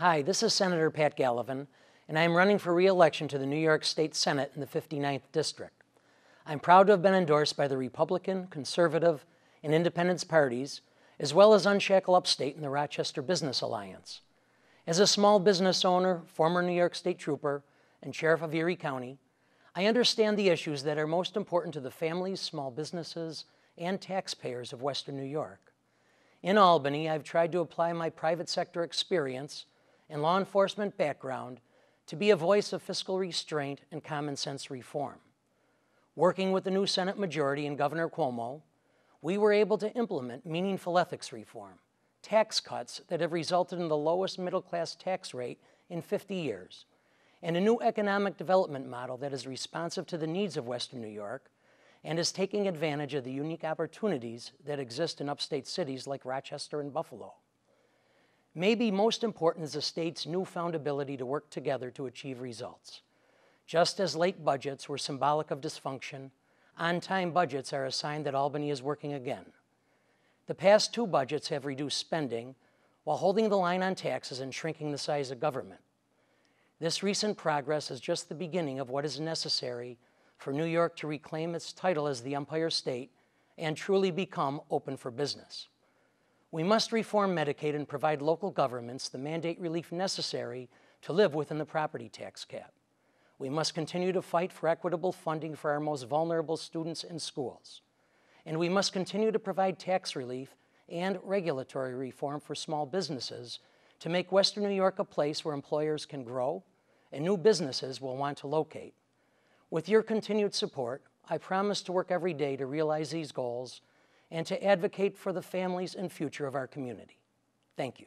Hi, this is Senator Pat Gallivan, and I am running for re-election to the New York State Senate in the 59th District. I'm proud to have been endorsed by the Republican, Conservative, and Independence parties, as well as Unshackle Upstate and the Rochester Business Alliance. As a small business owner, former New York State Trooper, and Sheriff of Erie County, I understand the issues that are most important to the families, small businesses, and taxpayers of Western New York. In Albany, I've tried to apply my private sector experience and law enforcement background to be a voice of fiscal restraint and common sense reform. Working with the new Senate majority and Governor Cuomo, we were able to implement meaningful ethics reform, tax cuts that have resulted in the lowest middle class tax rate in 50 years, and a new economic development model that is responsive to the needs of Western New York and is taking advantage of the unique opportunities that exist in upstate cities like Rochester and Buffalo. Maybe most important is the state's newfound ability to work together to achieve results. Just as late budgets were symbolic of dysfunction, on-time budgets are a sign that Albany is working again. The past two budgets have reduced spending while holding the line on taxes and shrinking the size of government. This recent progress is just the beginning of what is necessary for New York to reclaim its title as the Empire State and truly become open for business. We must reform Medicaid and provide local governments the mandate relief necessary to live within the property tax cap. We must continue to fight for equitable funding for our most vulnerable students and schools. And we must continue to provide tax relief and regulatory reform for small businesses to make Western New York a place where employers can grow and new businesses will want to locate. With your continued support, I promise to work every day to realize these goals and to advocate for the families and future of our community. Thank you.